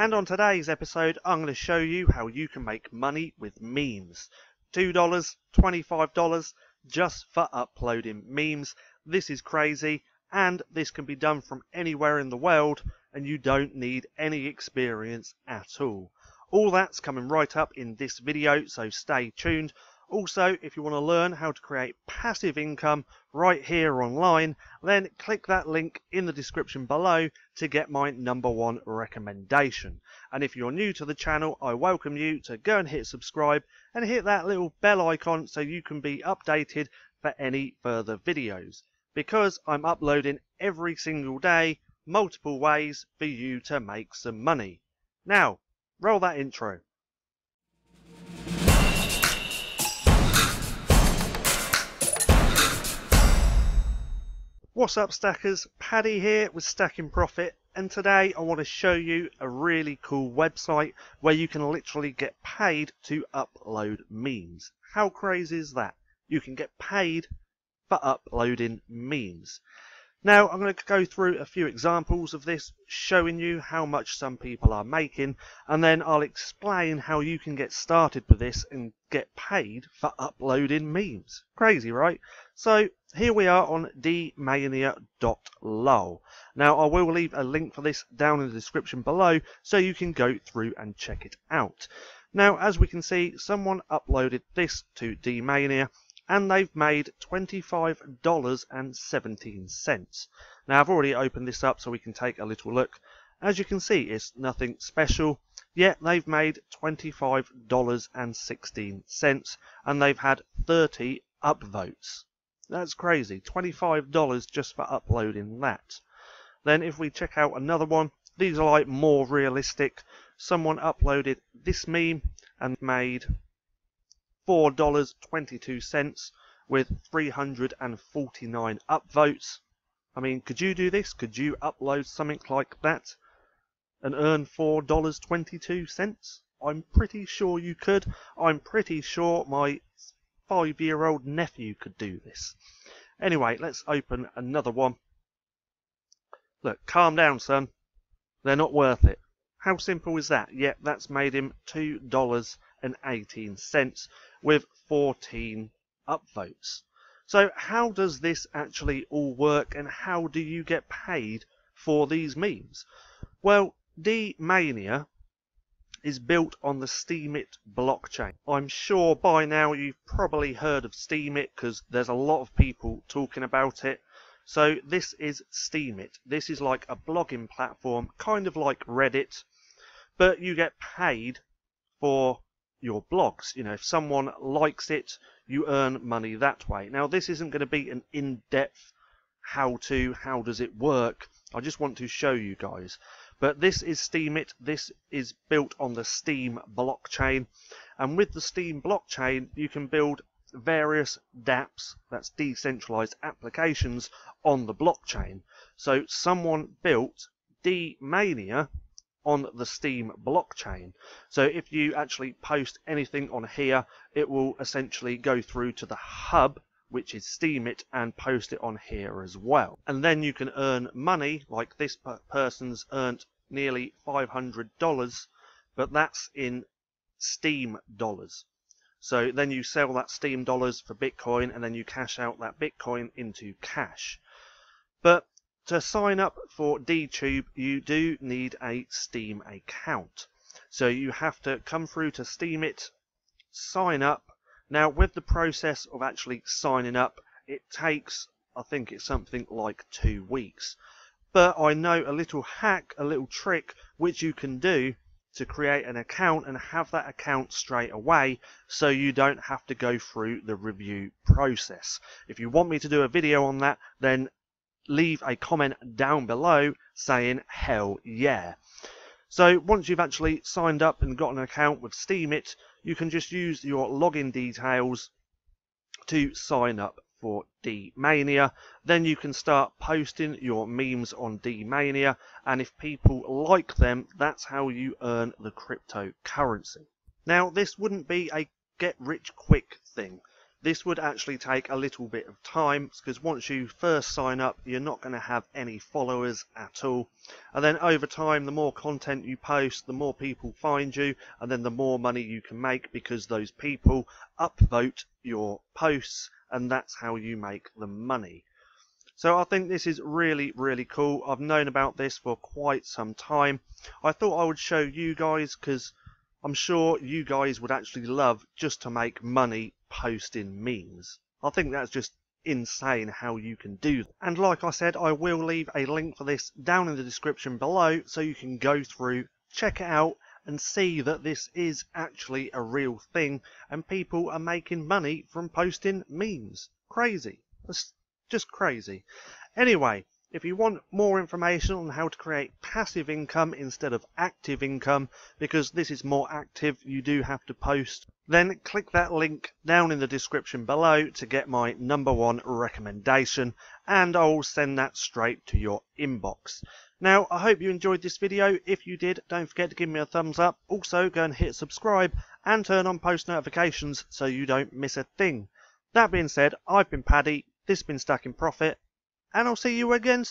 And on today's episode, I'm going to show you how you can make money with memes. $2, $25 just for uploading memes. This is crazy and this can be done from anywhere in the world and you don't need any experience at all. All that's coming right up in this video, so stay tuned. Also, if you want to learn how to create passive income right here online, then click that link in the description below to get my number one recommendation. And if you're new to the channel, I welcome you to go and hit subscribe and hit that little bell icon so you can be updated for any further videos. Because I'm uploading every single day, multiple ways for you to make some money. Now, roll that intro. What's up stackers? Paddy here with StackinProfit and today I want to show you a really cool website where you can literally get paid to upload memes. How crazy is that? You can get paid for uploading memes. Now I'm going to go through a few examples of this showing you how much some people are making and then I'll explain how you can get started with this and get paid for uploading memes. Crazy right? So here we are on dmania.lol. Now I will leave a link for this down in the description below so you can go through and check it out. Now as we can see someone uploaded this to dmania and they've made $25.17. Now I've already opened this up so we can take a little look. As you can see it's nothing special, yet they've made $25.16 and they've had 30 upvotes. That's crazy, $25 just for uploading that. Then if we check out another one, these are like more realistic. Someone uploaded this meme and made $4.22 with 349 upvotes. I mean, could you do this? Could you upload something like that and earn $4.22? I'm pretty sure you could. I'm pretty sure my five year old nephew could do this. Anyway, let's open another one. Look, calm down, son. They're not worth it. How simple is that? Yep, that's made him $2.18 with 14 upvotes. So how does this actually all work and how do you get paid for these memes? Well, D-Mania is built on the Steemit blockchain. I'm sure by now you've probably heard of Steemit because there's a lot of people talking about it. So this is Steemit. This is like a blogging platform, kind of like Reddit, but you get paid for your blogs. You know, if someone likes it, you earn money that way. Now, this isn't going to be an in-depth how to, how does it work. I just want to show you guys. But this is Steemit. This is built on the Steem blockchain. And with the Steem blockchain, you can build various dApps, that's decentralized applications, on the blockchain. So someone built D-Mania on the Steem blockchain. So if you actually post anything on here, it will essentially go through to the hub which is Steemit and post it on here as well. And then you can earn money, like this person's earned nearly $500, but that's in Steem dollars. So then you sell that Steem dollars for Bitcoin and then you cash out that Bitcoin into cash. But to sign up for DTube, you do need a Steem account. So you have to come through to Steemit, sign up, now, with the process of actually signing up, it takes, I think it's something like two weeks. But I know a little hack, a little trick, which you can do to create an account and have that account straight away so you don't have to go through the review process. If you want me to do a video on that, then leave a comment down below saying hell yeah. So once you've actually signed up and got an account with Steemit, you can just use your login details to sign up for D-Mania. Then you can start posting your memes on D-Mania, and if people like them, that's how you earn the cryptocurrency. Now, this wouldn't be a get rich quick thing. This would actually take a little bit of time because once you first sign up, you're not going to have any followers at all. And then over time, the more content you post, the more people find you, and then the more money you can make because those people upvote your posts, and that's how you make the money. So I think this is really, really cool. I've known about this for quite some time. I thought I would show you guys because I'm sure you guys would actually love just to make money posting memes. I think that's just insane how you can do that. And like I said, I will leave a link for this down in the description below so you can go through, check it out, and see that this is actually a real thing and people are making money from posting memes. Crazy. That's just crazy. Anyway, if you want more information on how to create passive income instead of active income, because this is more active, you do have to post, then click that link down in the description below to get my number one recommendation, and I'll send that straight to your inbox. Now, I hope you enjoyed this video. If you did, don't forget to give me a thumbs up. Also, go and hit subscribe and turn on post notifications so you don't miss a thing. That being said, I've been Paddy, this has been StackinProfit, and I'll see you again